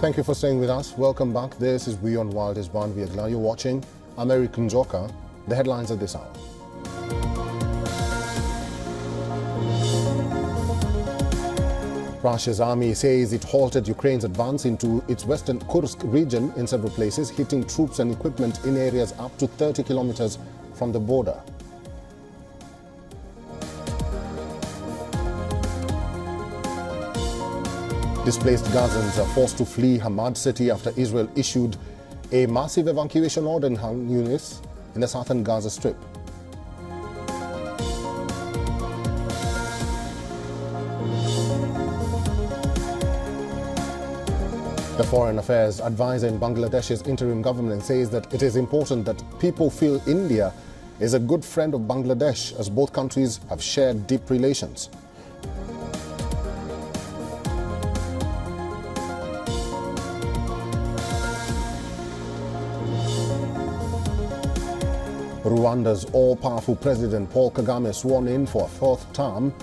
Thank you for staying with us. Welcome back. This is Beyond Wildest Band. We are glad you're watching. I'm Eric Njoka. The headlines at this hour. Russia's army says it halted Ukraine's advance into its western Kursk region in several places, hitting troops and equipment in areas up to 30 kilometers from the border. Displaced Gazans are forced to flee Hamad city after Israel issued a massive evacuation order in Han Yunis in the southern Gaza Strip. The Foreign Affairs advisor in Bangladesh's interim government says that it is important that people feel India is a good friend of Bangladesh as both countries have shared deep relations. Rwanda's all-powerful president Paul Kagame sworn in for a fourth term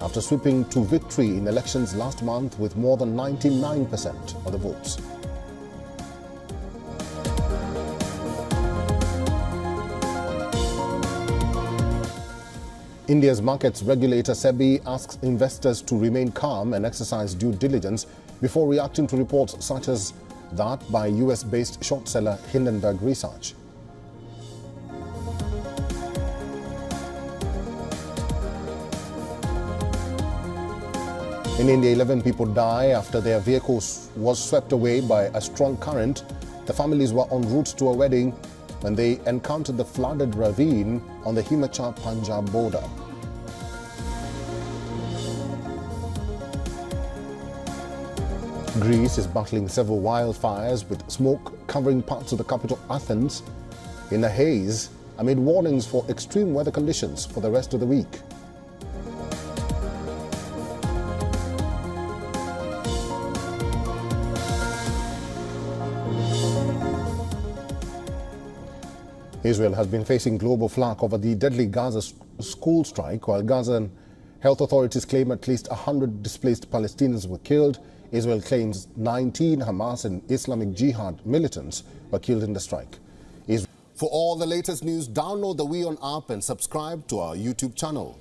after sweeping to victory in elections last month with more than 99% of the votes. India's markets regulator SEBI asks investors to remain calm and exercise due diligence before reacting to reports such as that by US-based short seller Hindenburg Research. In India, 11 people die after their vehicle was swept away by a strong current. The families were en route to a wedding when they encountered the flooded ravine on the Himachal Punjab border. Greece is battling several wildfires with smoke covering parts of the capital Athens in a haze amid warnings for extreme weather conditions for the rest of the week. Israel has been facing global flack over the deadly Gaza school strike, while Gazan health authorities claim at least 100 displaced Palestinians were killed. Israel claims 19 Hamas and Islamic Jihad militants were killed in the strike. For all the latest news, download the WION app and subscribe to our YouTube channel.